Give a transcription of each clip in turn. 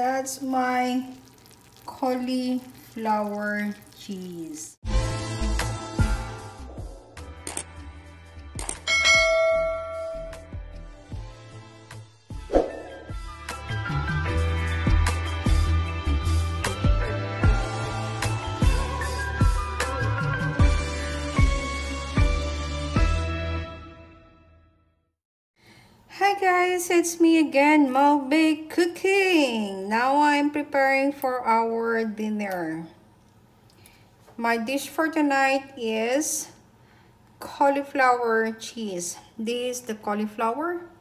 That's my cauliflower cheese. It's me again, Malvic Cooking. Now I'm preparing for our dinner. My dish for tonight is cauliflower cheese. This is the cauliflower.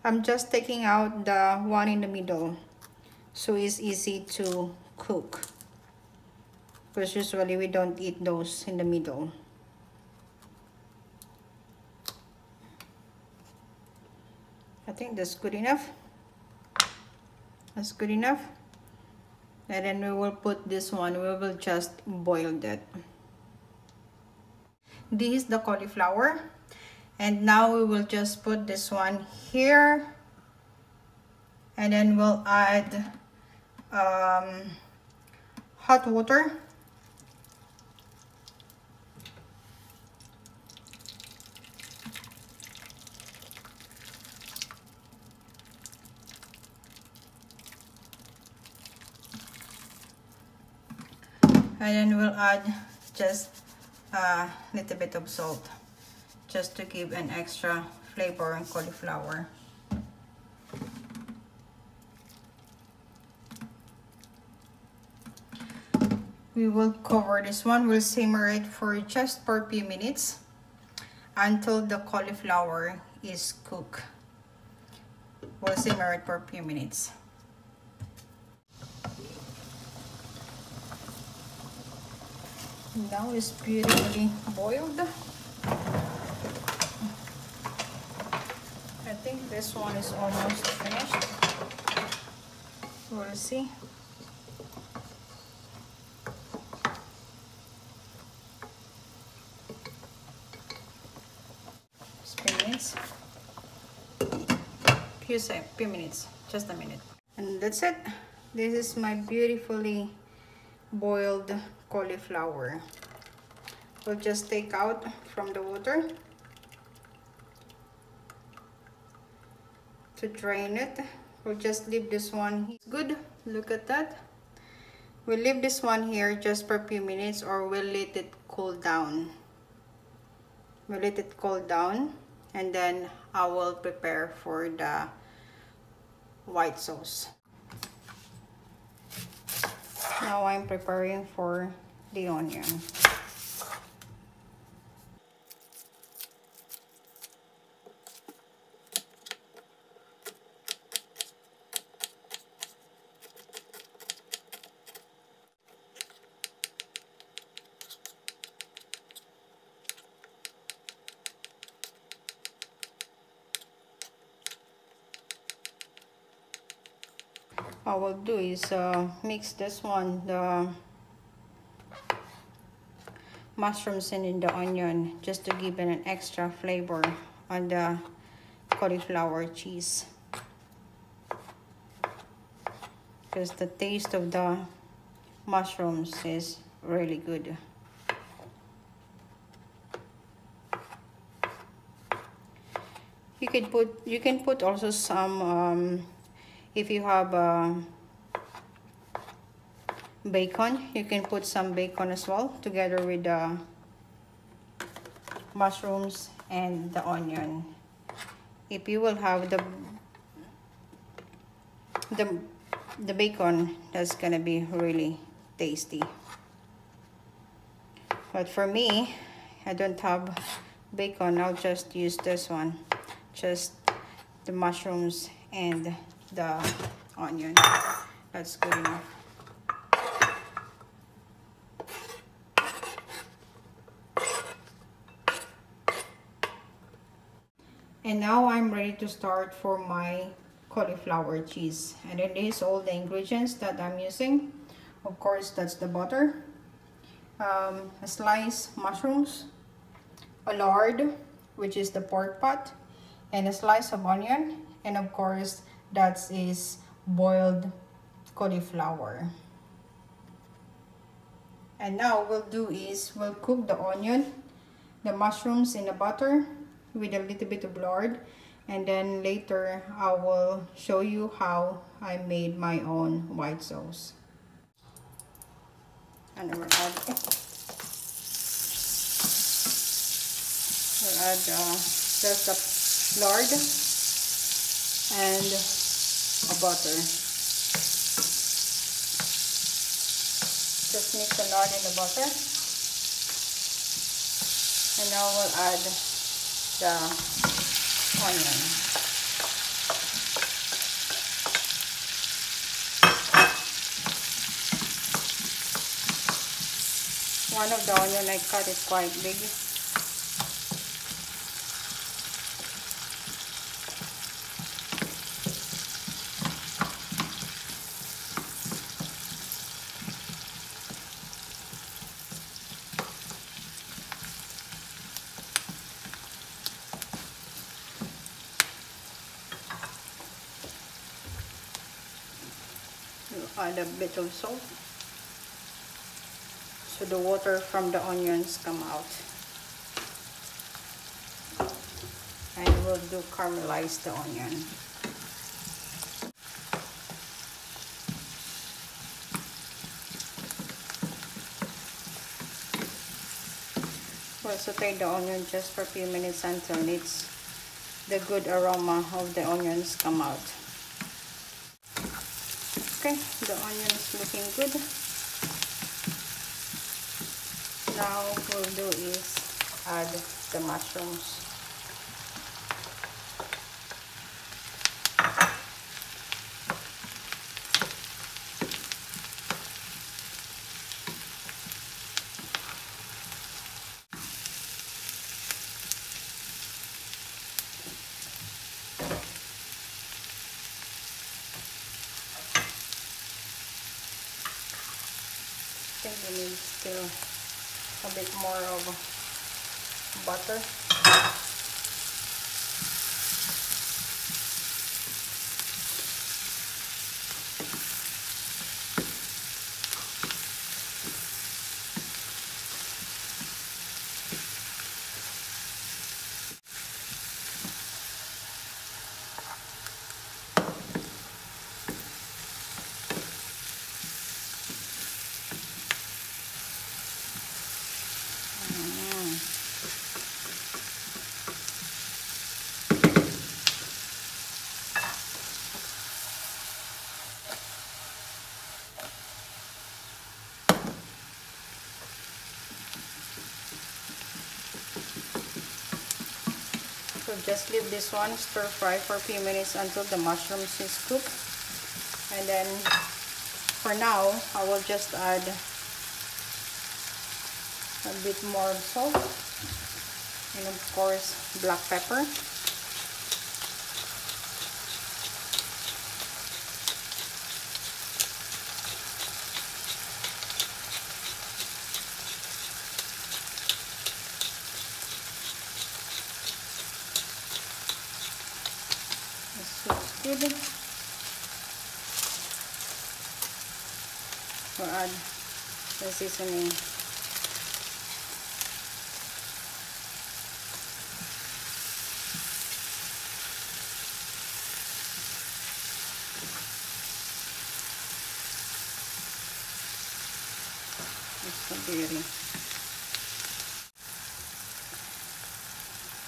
I'm just taking out the one in the middle so it's easy to cook. Because usually we don't eat those in the middle. I think that's good enough. That's good enough. And then we will put this one, we will just boil that. This is the cauliflower. And now we will just put this one here. And then we'll add um, hot water. And then we'll add just a little bit of salt just to give an extra flavor on cauliflower. We will cover this one. We'll simmer it for just for a few minutes until the cauliflower is cooked. We'll simmer it for a few minutes now it's beautifully boiled I think this one is almost finished we'll see minutes few sec few minutes. Just a minute. And that's it. This is my beautifully boiled cauliflower. We'll just take out from the water to drain it. We'll just leave this one good. Look at that. We'll leave this one here just for a few minutes or we'll let it cool down. We'll let it cool down and then I will prepare for the white sauce now I'm preparing for the onion. I will do is uh, mix this one the mushrooms and in the onion just to give it an extra flavor on the cauliflower cheese. Because the taste of the mushrooms is really good. You can put you can put also some um, if you have uh, bacon. You can put some bacon as well together with the mushrooms and the onion. If you will have the the the bacon that's gonna be really tasty. But for me I don't have bacon. I'll just use this one. Just the mushrooms and the onion. That's good enough and now I'm ready to start for my cauliflower cheese. And it is all the ingredients that I'm using. Of course that's the butter um, a slice mushrooms a lard which is the pork pot and a slice of onion. And of course that is boiled cauliflower. And now we'll do is we'll cook the onion, the mushrooms in the butter with a little bit of lard and then later I will show you how I made my own white sauce. And we'll add, we'll add uh, just a lard and a butter. Just mix the lard in the butter. And now we'll add the uh, onion. One of the onion I cut is quite big. Add a bit of salt. So the water from the onions come out. And we'll do caramelize the onion. We'll saute the onion just for a few minutes until it's the good aroma of the onions come out Okay, the onion is looking good. Now what we'll do is add the mushrooms. think we need still a bit more of butter. So just leave this one stir fry for a few minutes until the mushrooms is cooked. And then for now, I will just add a bit more salt and of course black pepper. good. We'll add the seasoning.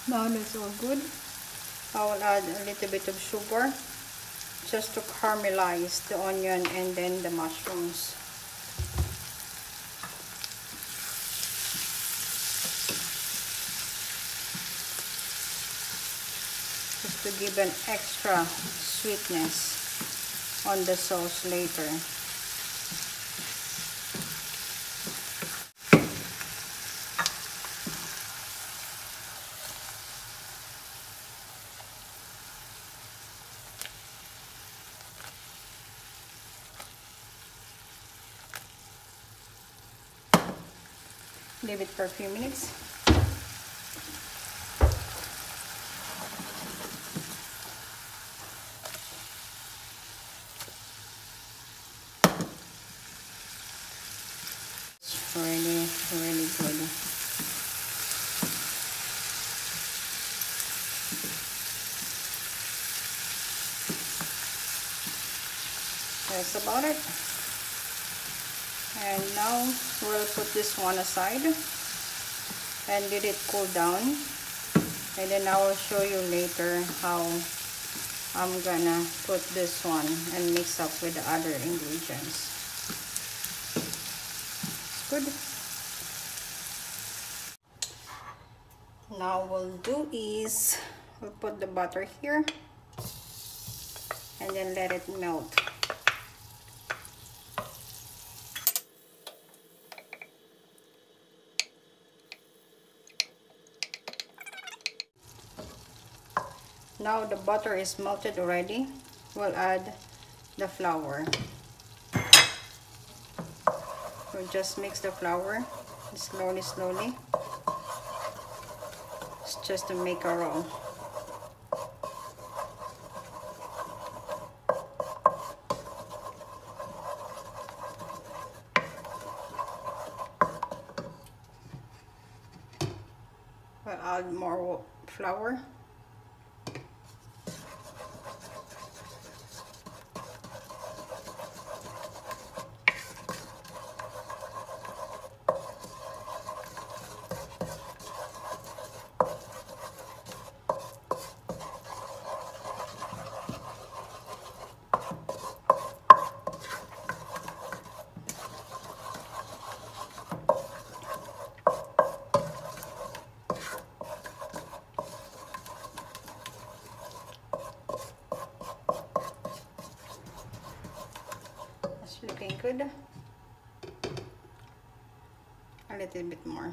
Now it's all good. I will add a little bit of sugar just to caramelize the onion and then the mushrooms. Just to give an extra sweetness on the sauce later. leave it for a few minutes that's about it and now we'll put this one aside and let it cool down. And then I will show you later how I'm gonna put this one and mix up with the other ingredients. Good. Now we'll do is we'll put the butter here and then let it melt now the butter is melted already. We'll add the flour. We'll just mix the flour slowly slowly. It's just to make a roll we'll add more flour a little bit more.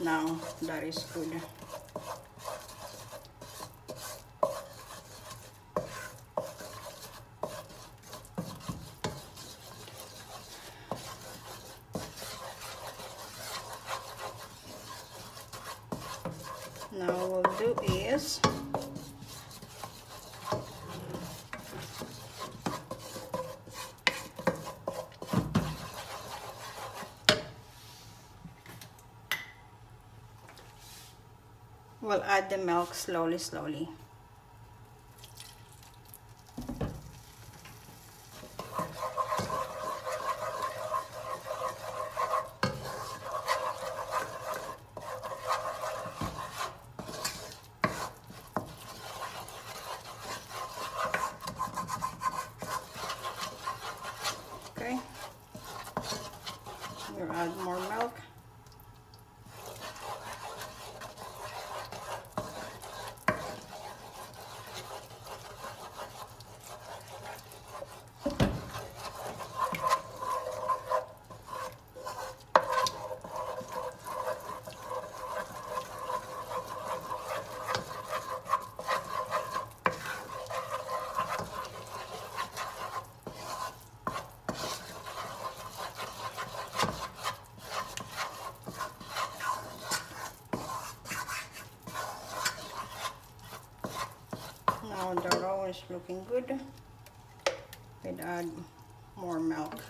Now that is good we'll add the milk slowly slowly okay you add more milk now the roll is looking good. We'll add more milk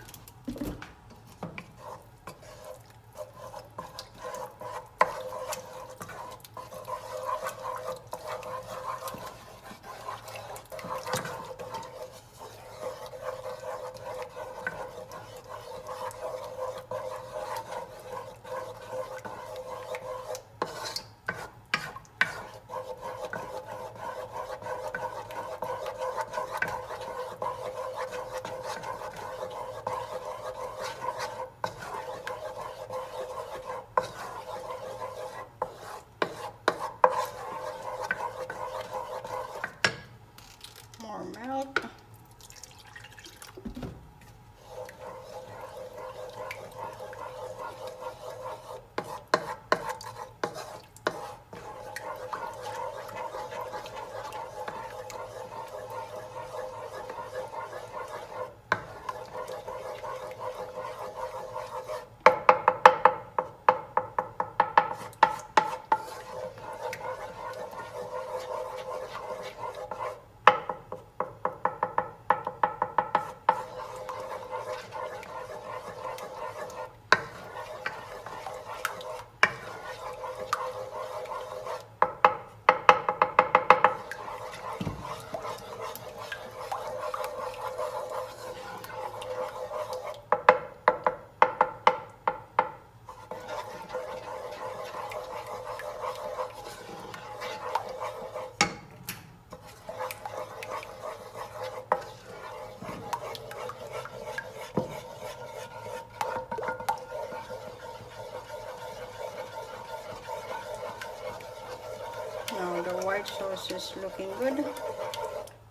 white sauce is looking good.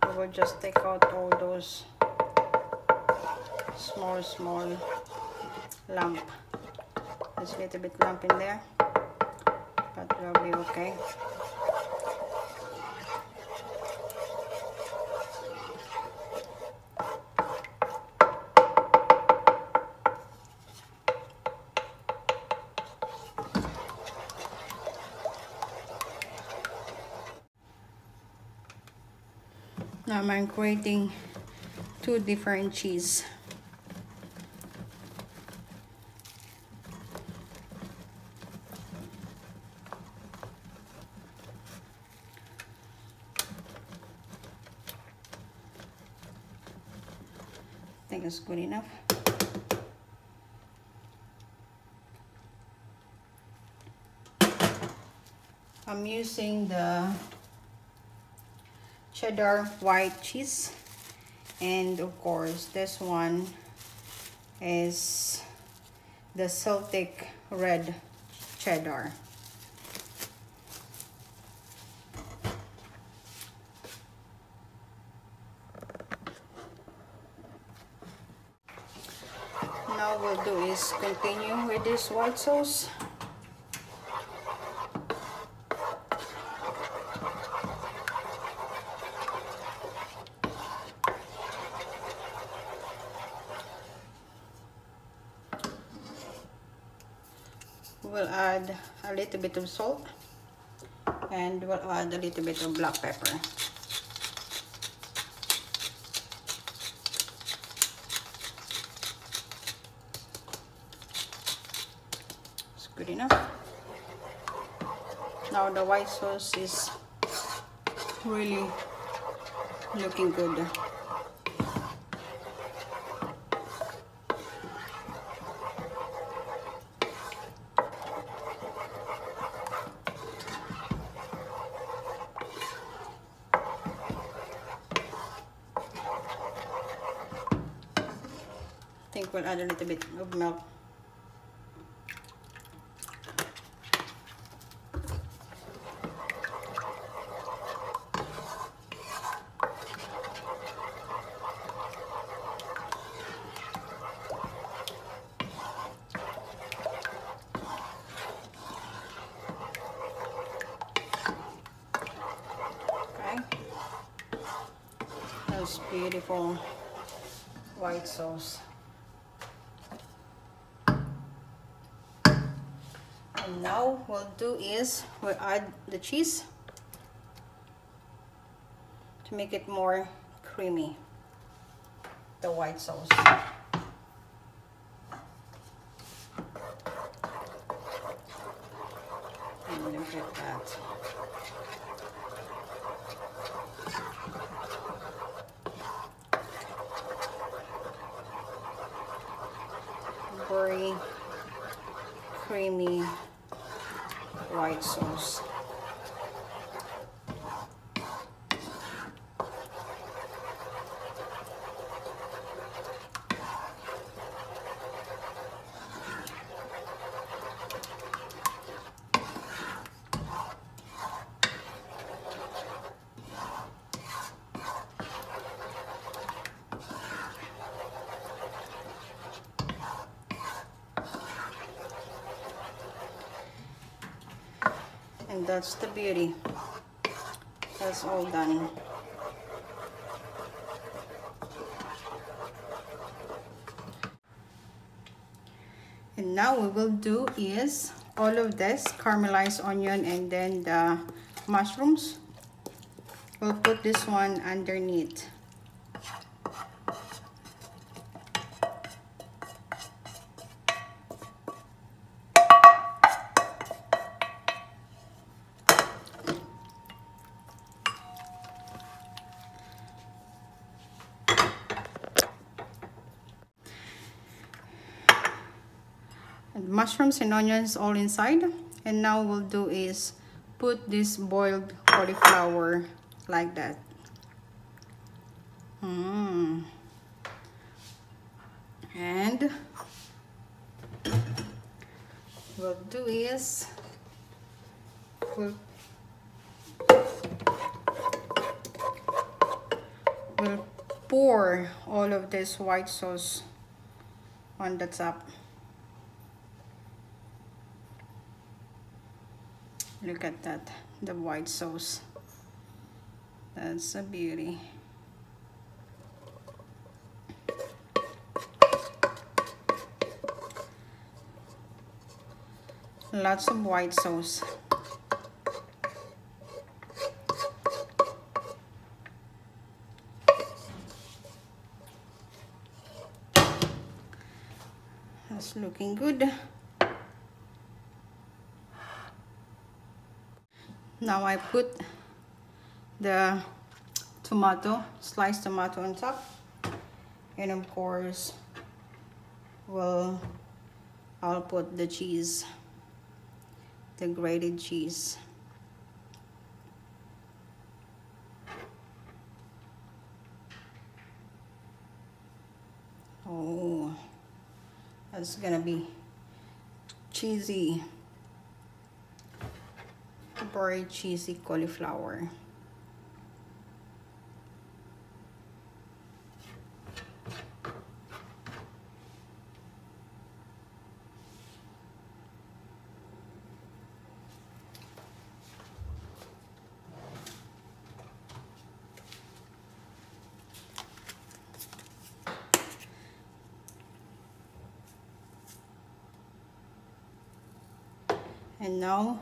We will just take out all those small small lump. There's a little bit lump in there but will be okay Now I'm creating two different cheese. I think it's good enough. I'm using the cheddar white cheese. And of course this one is the Celtic red cheddar. Now we'll do is continue with this white sauce we'll add a little bit of salt and we'll add a little bit of black pepper. It's good enough. Now the white sauce is really looking good we'll add a little bit of milk. Okay. That's beautiful white sauce. And now we'll do is we'll add the cheese to make it more creamy. The white sauce. That. Very creamy white sauce. That's the beauty. That's all done. And now we will do is all of this caramelized onion and then the mushrooms. We'll put this one underneath mushrooms and onions all inside. And now we'll do is put this boiled cauliflower like that. Mm. and we'll do is we'll, we'll pour all of this white sauce on the top. Look at that, the white sauce. That's a beauty. Lots of white sauce. That's looking good. Now I put the tomato, sliced tomato on top. And of course, well, I'll put the cheese, the grated cheese. Oh, that's gonna be cheesy very cheesy cauliflower. And now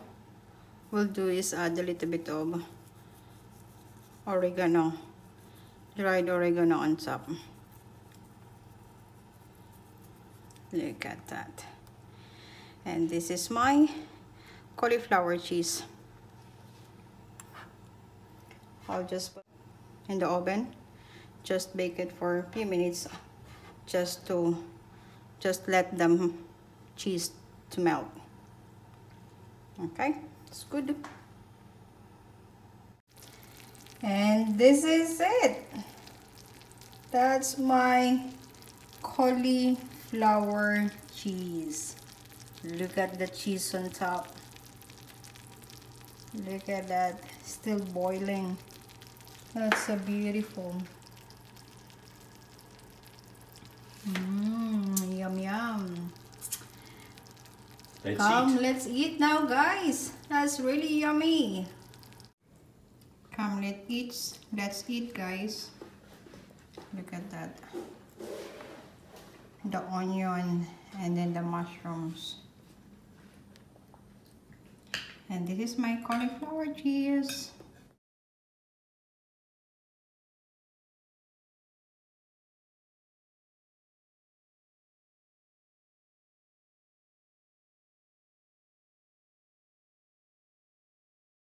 we'll do is add a little bit of oregano dried oregano on top. Look at that. And this is my cauliflower cheese. I'll just put in the oven. Just bake it for a few minutes just to just let them cheese to melt. Okay it's good. And this is it. That's my cauliflower cheese. Look at the cheese on top. Look at that. Still boiling. That's so beautiful. Mmm, yum yum. Let's Come, eat. let's eat now, guys. That's really yummy. Come, let's eat. Let's eat, guys. Look at that. The onion and then the mushrooms. And this is my cauliflower cheese.